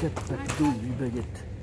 4 packs d'eau, 8 baguettes.